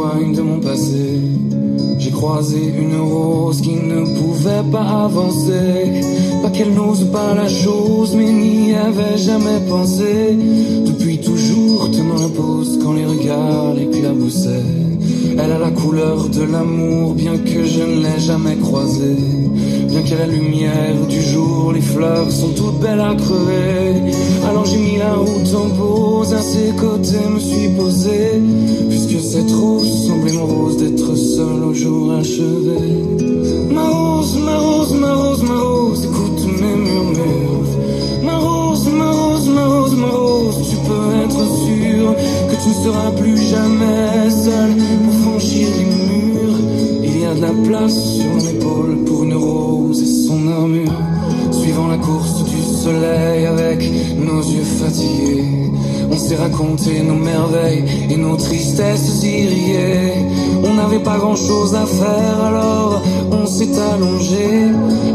témoigne de mon passé. J'ai croisé une rose qui ne pouvait pas avancer. Pas qu'elle n'ose pas la chose, mais n'y avait jamais pensé. Depuis toujours tenant la pose quand les regards l'éclaboussaient. Elle a la couleur de l'amour, bien que je ne l'ai jamais croisée. Bien qu'à la lumière du jour, fleurs sont toutes belles à crever. Alors j'ai mis la route en pause, à ses côtés me suis posé. Puisque cette rose semblait mon rose d'être seul au jour achevé. Ma rose, ma rose, ma rose, ma rose, écoute mes murmures. Ma rose, ma rose, ma rose, ma rose, tu peux être sûr que tu ne seras plus jamais seul pour franchir les murs. Il y a de la place avec nos yeux fatigués, on s'est raconté nos merveilles et nos tristesses irriées. On n'avait pas grand chose à faire alors on s'est allongé.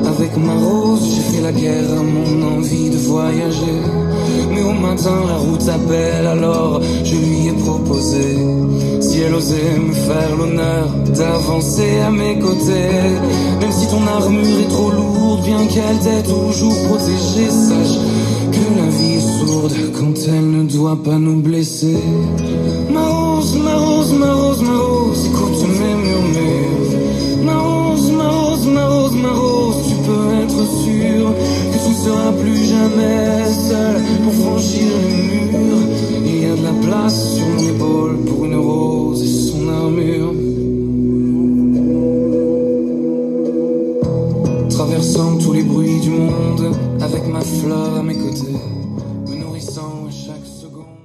Avec ma rose, j'ai fait la guerre à mon envie de voyager. Mais au matin, la route appelle, alors je lui ai proposé. Osait me faire l'honneur d'avancer à mes côtés. Même si ton armure est trop lourde, bien qu'elle t'ait toujours protégée, sache que la vie est sourde quand elle ne doit pas nous blesser. Ma rose, ma rose, ma rose, ma rose, écoute mes murmures. Ma rose, ma rose, ma rose, ma rose, tu peux être sûr que tu ne seras plus jamais seul pour franchir les murs. Traversant tous les bruits du monde avec ma fleur à mes côtés, me nourrissant à chaque seconde.